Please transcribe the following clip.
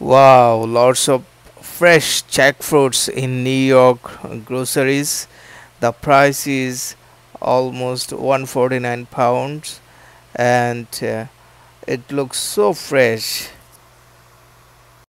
Wow, lots of fresh jackfruits in New York groceries. The price is almost 149 pounds and uh, it looks so fresh.